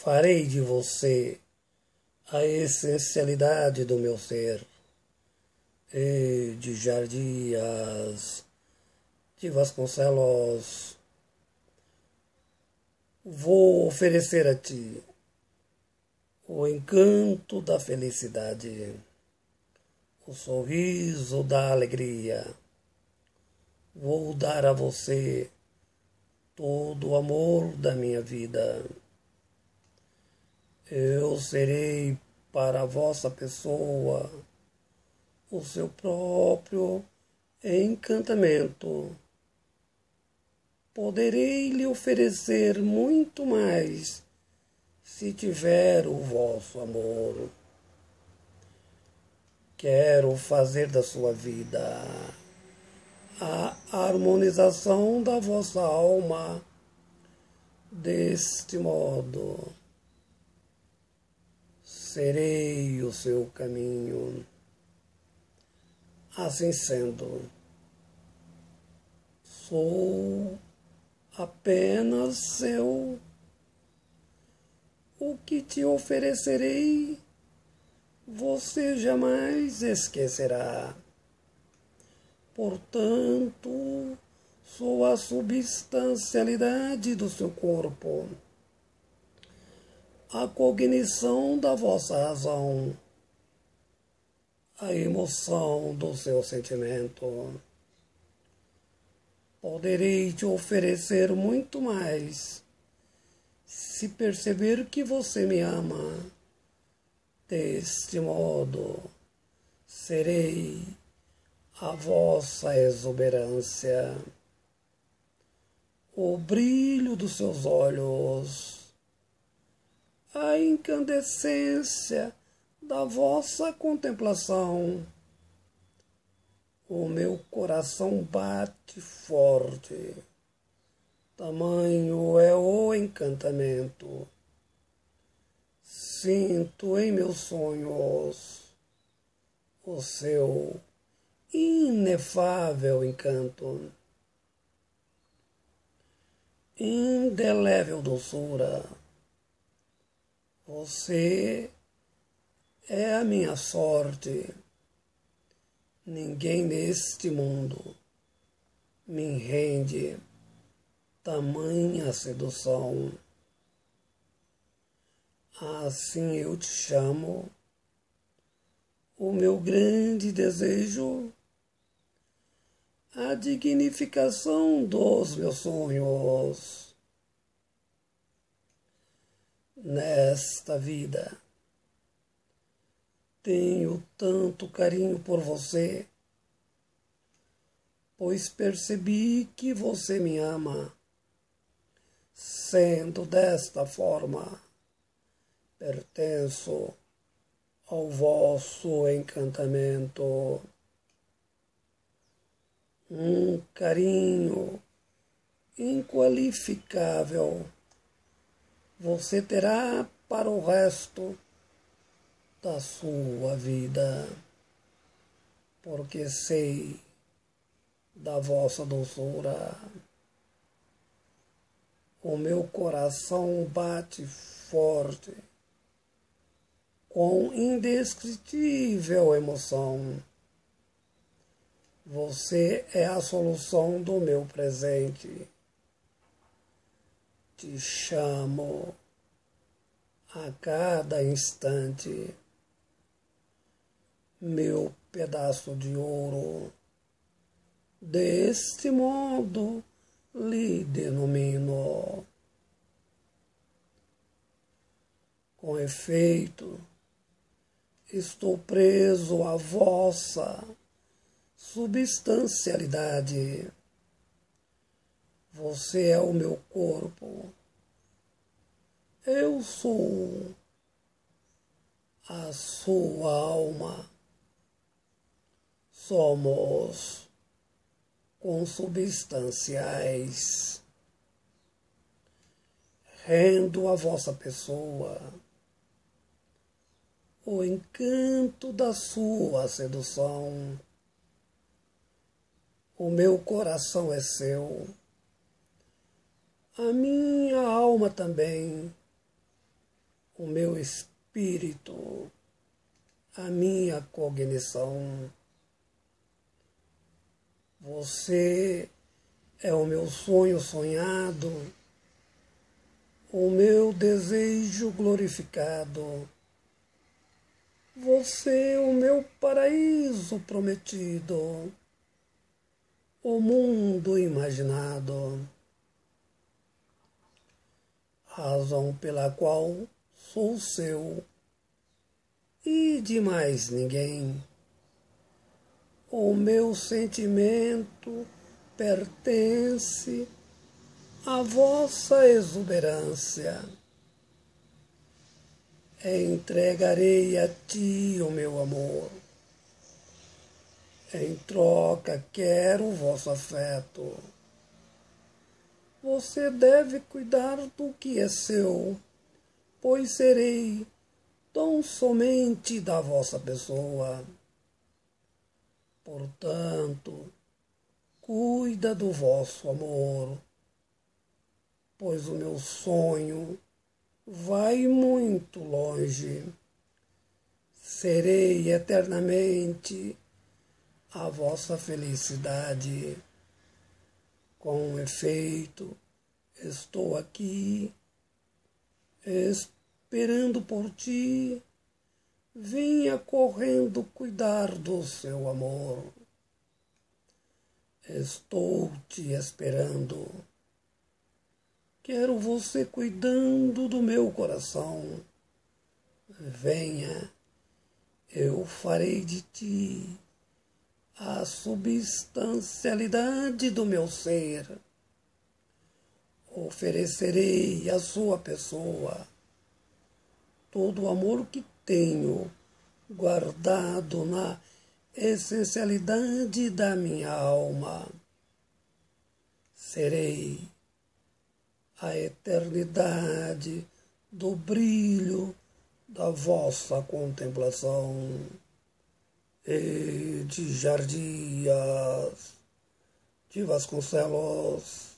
Farei de você a essencialidade do meu ser, e de Jardias, de Vasconcelos. Vou oferecer a ti o encanto da felicidade, o sorriso da alegria. Vou dar a você todo o amor da minha vida. Eu serei para a vossa pessoa o seu próprio encantamento. Poderei lhe oferecer muito mais se tiver o vosso amor. Quero fazer da sua vida a harmonização da vossa alma deste modo. Serei o seu caminho. Assim sendo, sou apenas seu. O que te oferecerei, você jamais esquecerá. Portanto, sou a substancialidade do seu corpo, a cognição da vossa razão a emoção do seu sentimento. Poderei te oferecer muito mais se perceber que você me ama. Deste modo, serei a vossa exuberância, o brilho dos seus olhos, a incandescência da vossa contemplação. O meu coração bate forte, tamanho é o encantamento. Sinto em meus sonhos o seu inefável encanto, indelével doçura. Você é a minha sorte. Ninguém neste mundo me rende tamanha sedução. Assim eu te chamo, o meu grande desejo, a dignificação dos meus sonhos. Nesta vida tenho tanto carinho por você, pois percebi que você me ama. Sendo desta forma, pertenço ao vosso encantamento. Um carinho inqualificável você terá para o resto da sua vida, porque sei da vossa doçura. O meu coração bate forte, com indescritível emoção. Você é a solução do meu presente. Te chamo a cada instante meu pedaço de ouro. Deste modo lhe denomino. Com efeito, estou preso à vossa substancialidade. Você é o meu corpo. Eu sou a sua alma somos consubstanciais. Rendo a vossa pessoa o encanto da sua sedução. O meu coração é seu, a minha alma também, o meu espírito, a minha cognição. Você é o meu sonho sonhado, o meu desejo glorificado. Você é o meu paraíso prometido, o mundo imaginado, razão pela qual sou seu e de mais ninguém. O meu sentimento pertence à vossa exuberância. Entregarei a ti o meu amor. Em troca, quero o vosso afeto. Você deve cuidar do que é seu, pois serei tão somente da vossa pessoa. Portanto, cuida do vosso amor, pois o meu sonho vai muito longe. Serei eternamente a vossa felicidade. Com efeito, estou aqui esperando por ti. Venha correndo cuidar do seu amor. Estou te esperando. Quero você cuidando do meu coração. Venha, eu farei de ti a substancialidade do meu ser. Oferecerei à sua pessoa todo o amor que tenho guardado na essencialidade da minha alma. Serei a eternidade do brilho da vossa contemplação de Jardias de Vasconcelos.